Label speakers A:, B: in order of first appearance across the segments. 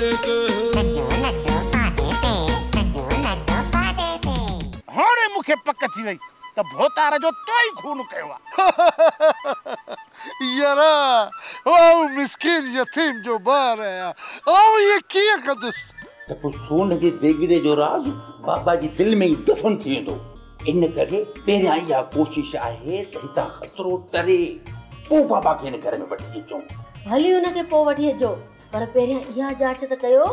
A: ते
B: हाणे मूंखे पक थी वई त भोतार जो तो ई खून कयो आहे
C: यारा ओ मिस्किन यतीम जो ॿार आहियाँ ऐं इहे कीअं कंदुसि
D: त पोइ सोन जे देगिड़े जो राज बाबा जी दिलि में ई दफ़न थी वेंदो इन करे पहिरियाँ इहा कोशिशि आहे त हितां ख़तरो टरे पोइ बाबा खे हिन घर में वठी अचूं
E: भली हुनखे पोइ वठी अचो पर पहिरियाँ इहा जाँच त कयो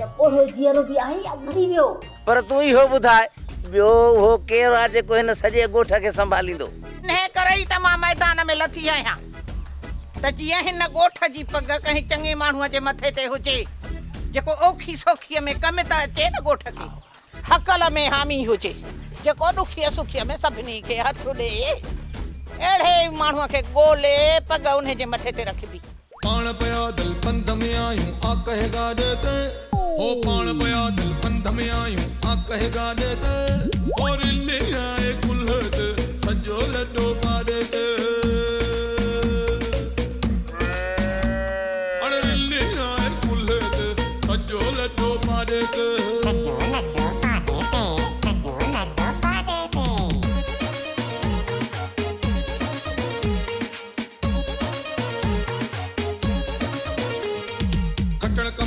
E: त ओढ़ो जीअरो बि आहे या मरी वियो?
F: पर तूं इहो ॿुधाए ॿियो उहो केरु आहे जेको हिन सॼे ॻोठ खे संभालींदो?
G: इन्हे करे ई त माँ मैदान में लथी आहियाँ। त जीअं हिन ॻोठ जी पग कंहिं चङे माण्हूअ जे मथे ते हुजे जेको औखी सौखीअ में कम त अचे न ॻोठ खे हकल में हामी हुजे जेको ॾुखीअ सुखीअ में सभिनी खे हथ ॾे। अहिड़े माण्हूअ खे ॻोल्हे पग उन जे मथे ते रखबी।
A: पाण पिया दिल पंध कहेगा देते हो पाण पिया दिल पंध में आयूं आ कहेगा देते और ले आए कुल्हत सजो लड्डो पा देते अरे ले आए कुल्हत सजो लड्डो पा देते ಕಟ್ಟಳಕ